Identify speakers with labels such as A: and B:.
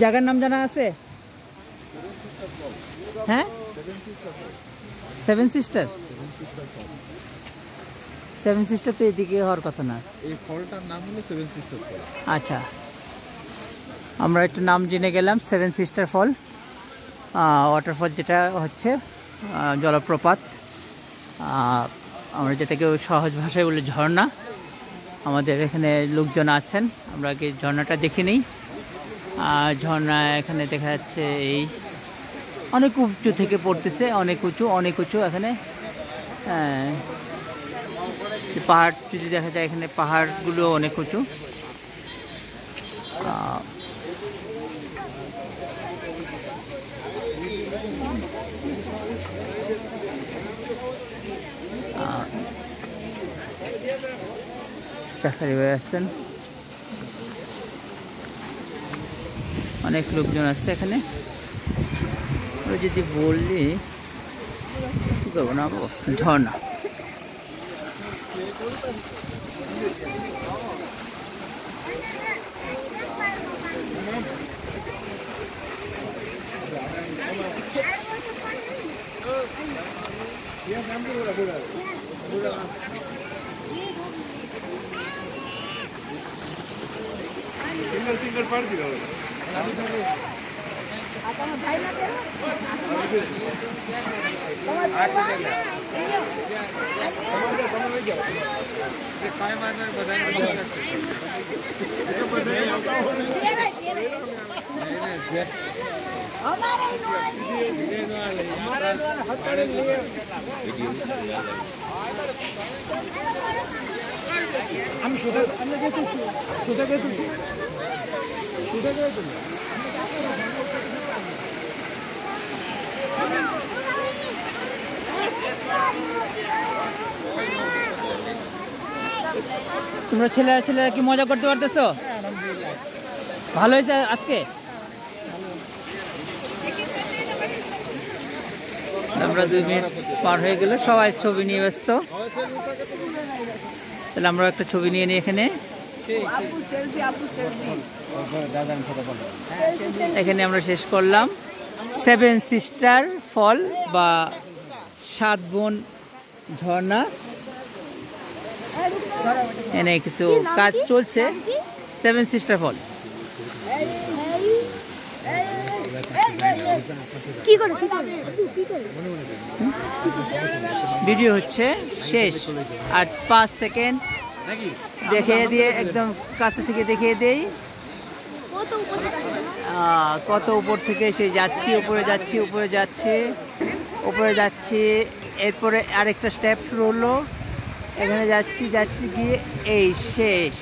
A: জায়গার নাম জানা আছে? হ্যাঁ? সেভেন সিস্টার সেভেন সিস্টার তো এদিকে হওয়ার কথা না।
B: এই ফলটার নাম হলো সেভেন সিস্টার
A: আচ্ছা। আমরা একটু নাম জেনে গেলাম সেভেন সিস্টার ফল। ওয়াটারফল যেটা হচ্ছে জলপ্রপাত। আমরা যেটাকে সহজ ভাষায় বলি ঝর্ণা। আমাদের এখানে লোকজন আছেন আমরা আগে ঝর্ণাটা দেখে নিই। ঝর্ণা এখানে দেখা যাচ্ছে এই অনেক উঁচু থেকে পড়তেছে অনেক উঁচু অনেক উঁচু এখানে। আহ, যে পাহাড় যদি দেখা যায় এখানে পাহাড়গুলো অনেক উঁচু। চাকরি হয়ে আসছেন। অনেক লোকজন আসছে এখানে। ওই যদি বললি, কি করব না বাবা? ঝর্ণা।
B: সিঙ্গেল সিঙ্গেল পার দিল
C: আমি সোজা আমি গেতেছি সোজা গেতেছি সোজা গেতে
A: তোমরা ছেলেরা ছেলেরা কি মজা করতে পারতেছো? ভালো হয়েছে আজকে? আমরা দুই মিনিট পার হয়ে গেলে সবাই ছবি নিয়ে ব্যস্ত। তাহলে আমরা একটা ছবি নিয়ে নিই এখানে। এখানে আমরা শেষ করলাম। সেভেন সিস্টার ফল বা সাত বোন ঝর্ণা। এনে কিছু কাজ চলছে। সেভেন সিস্টার ফল
D: কি করে কি করে কি করে?
A: ভিডিও হচ্ছে শেষ। আর পাঁচ সেকেন্ড। দেখিয়ে দিয়ে একদম কাছে থেকে দেখিয়ে দেই।
D: কত
A: আহ, কত উপর থেকে সে যাচ্ছি উপরে যাচ্ছি উপরে যাচ্ছে উপরে যাচ্ছে এরপরে আরেকটা স্টেপ শুরু হলো এখানে যাচ্ছি যাচ্ছি গিয়ে এই শেষ।